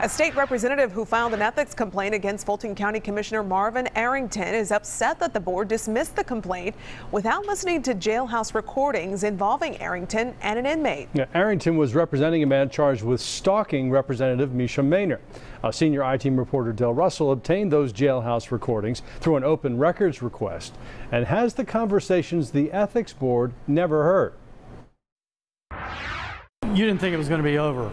A state representative who filed an ethics complaint against Fulton County Commissioner Marvin Arrington is upset that the board dismissed the complaint without listening to jailhouse recordings involving Arrington and an inmate. Yeah, Arrington was representing a man charged with stalking Representative Mesha Mainor. A senior I-team reporter Dale Russell obtained those jailhouse recordings through an open records request and has the conversations the ethics board never heard. You didn't think it was going to be over.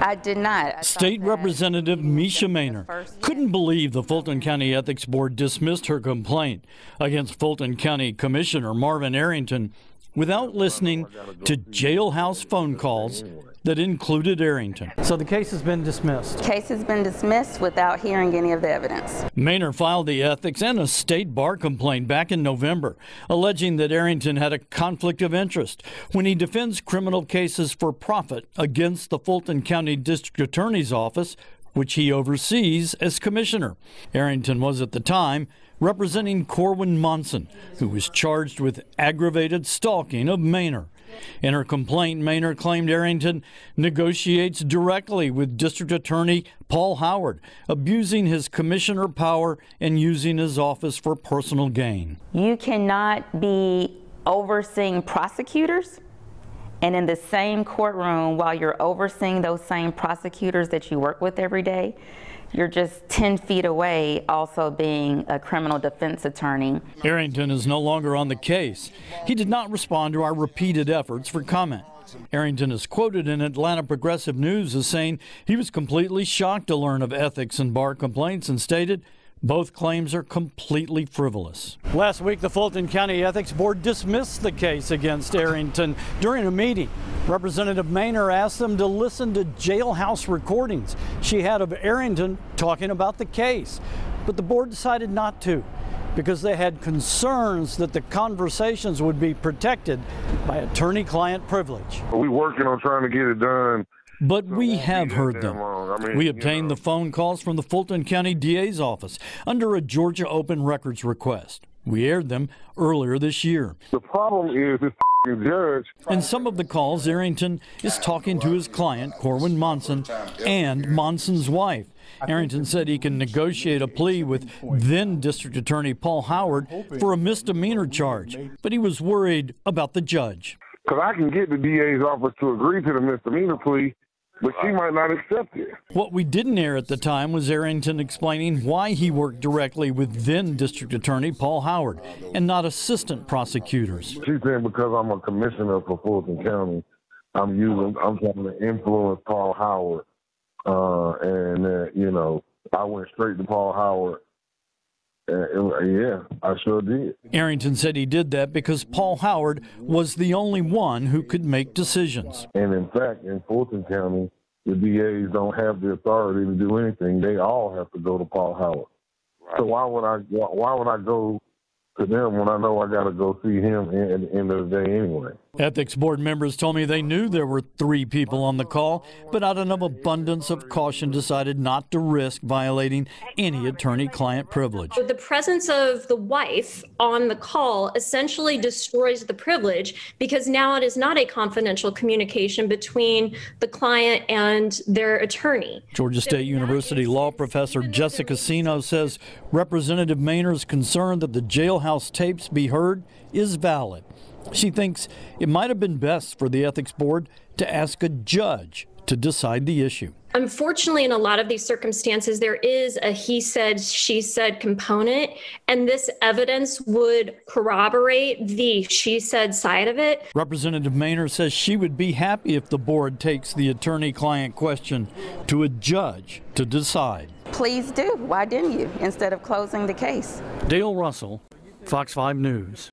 I did not. I State Representative Mesha to be the Mainor couldn't believe the Fulton County Ethics Board dismissed her complaint against Fulton County Commissioner Marvin Arrington without listening to jailhouse phone calls that included Arrington. So the case has been dismissed. Case has been dismissed without hearing any of the evidence. Mainor filed the ethics and a state bar complaint back in November, alleging that Arrington had a conflict of interest when he defends criminal cases for profit against the Fulton County District Attorney's Office, which he oversees as commissioner. Arrington was at the time representing Corwin Monson, who was charged with aggravated stalking of Mainor. In her complaint, Mainor claimed Arrington negotiates directly with District Attorney Paul Howard, abusing his commissioner power and using his office for personal gain. You cannot be overseeing prosecutors and in the same courtroom while you're overseeing those same prosecutors that you work with every day. You're just 10 feet away, also being a criminal defense attorney. Arrington is no longer on the case. He did not respond to our repeated efforts for comment. Arrington is quoted in Atlanta Progressive News as saying he was completely shocked to learn of ethics and bar complaints and stated both claims are completely frivolous. Last week, the Fulton County Ethics Board dismissed the case against Arrington during a meeting. Representative Mainor asked them to listen to jailhouse recordings she had of Arrington talking about the case. But the board decided not to because they had concerns that the conversations would be protected by attorney client privilege. We're working on trying to get it done. But we have heard them. I mean, we obtained know. the phone calls from the Fulton County DA's office under a Georgia Open Records request. We aired them earlier this year. The problem is this judge. In some of the calls, Arrington is talking to his client, Corwin Monson, and Monson's wife. Arrington said he can negotiate a plea with then District Attorney Paul Howard for a misdemeanor charge, but he was worried about the judge. Because I can get the DA's office to agree to the misdemeanor plea, but she might not accept it. What we didn't air at the time was Arrington explaining why he worked directly with then District Attorney Paul Howard and not assistant prosecutors. She's saying because I'm a commissioner for Fulton County, I'm using, I'm trying to influence Paul Howard. Uh, and, uh, you know, I went straight to Paul Howard. Uh, and, and, yeah, I sure did. Arrington said he did that because Paul Howard was the only one who could make decisions. And in fact, in Fulton County, the DAs don't have the authority to do anything. They all have to go to Paul Howard. So why would I why would I go to them when I know I got to go see him at the end of the day anyway? Ethics board members told me they knew there were three people on the call, but out of an abundance of caution decided not to risk violating any attorney client privilege. The presence of the wife on the call essentially destroys the privilege because now it is not a confidential communication between the client and their attorney. Georgia State University law professor Jessica Cino says Representative Maynard is concerned that the jailhouse tapes be heard is valid. She thinks it might have been best for the ethics board to ask a judge to decide the issue. Unfortunately, in a lot of these circumstances, there is a he said, she said component, and this evidence would corroborate the she said side of it. Representative Mainor says she would be happy if the board takes the attorney client question to a judge to decide. Please do. Why didn't you? Instead of closing the case. Dale Russell, Fox 5 News.